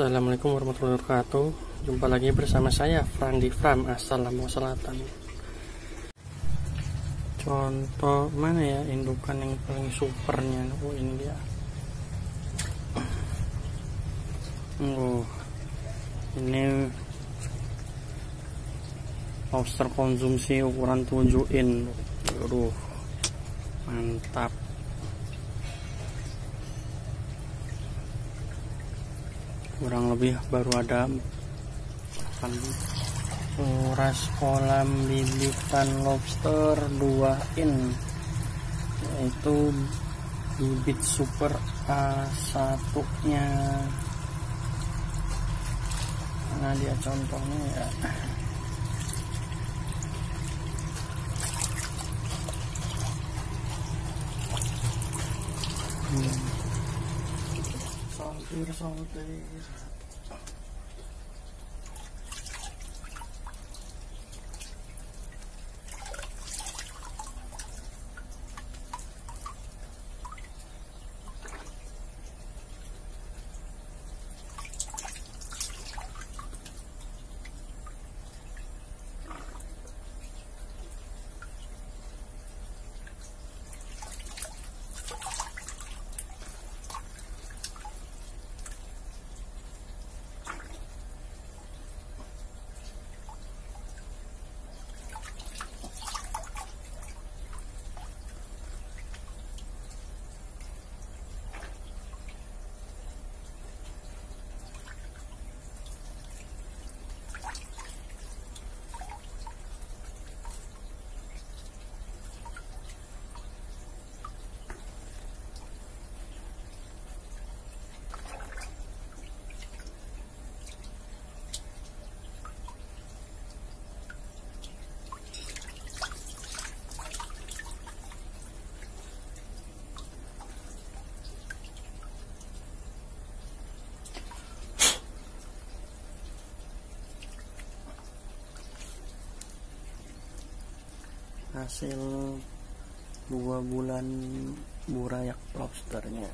Assalamualaikum warahmatullahi wabarakatuh. Jumpa lagi bersama saya Frandi Fram Assalamualaikum Selatan Contoh mana ya indukan yang paling supernya? Oh ini dia. Oh Ini Lobster konsumsi ukuran 7 in. Aduh Mantap kurang lebih baru ada uras kolam bibitan lobster 2 in yaitu bibit super A1 nya nah dia contohnya ya beautiful days. Hasil dua bulan burayak lobsternya.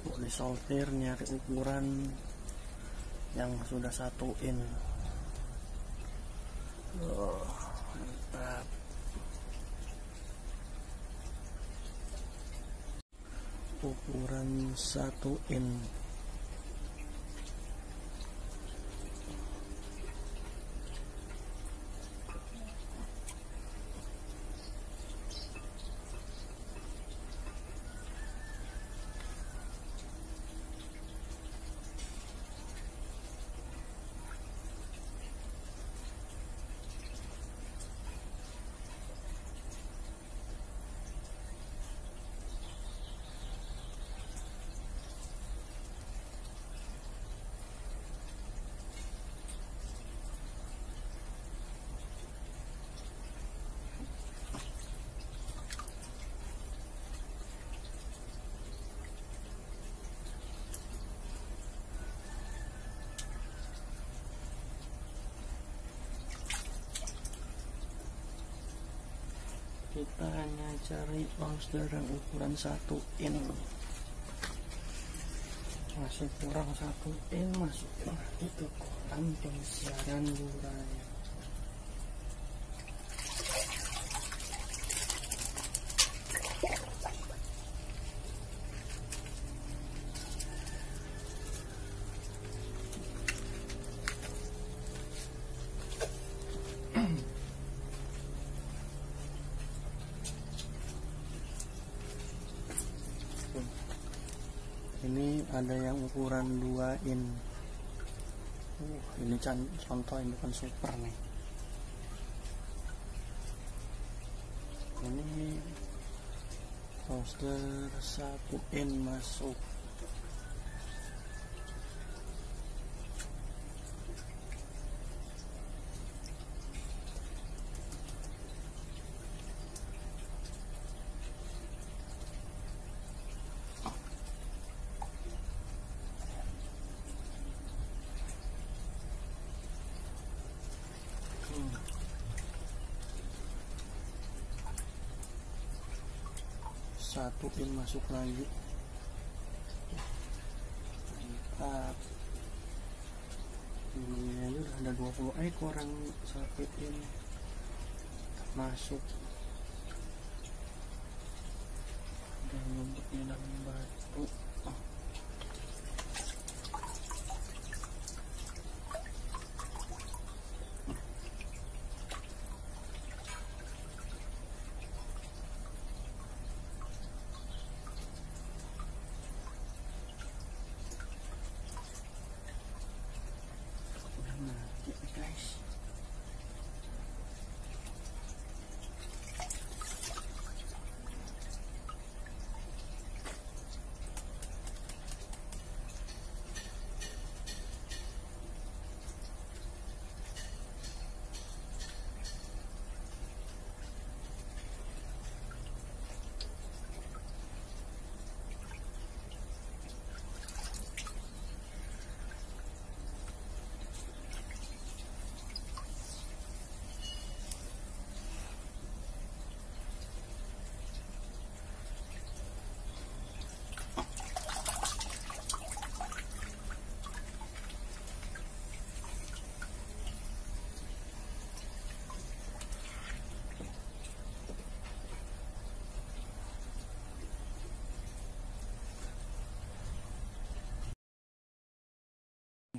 Boleh solver nyari ukuran yang sudah satu in oh, mantap. Ukuran satu in kita hanya cari lobster yang ukuran satu in. Masih kurang satu in masuk itu kolam pengisian buraya ini ada yang ukuran 2 in. Uh, ini contoh ini bukan super nih. Ini poster 1 in masuk satu in masuk lagi. Mantap ini udah ada 20 ekor yang sapi ini masuk. Dan ngumpetnya dalam batu oh. Udah mati guys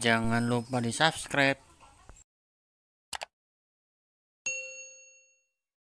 Jangan lupa di subscribe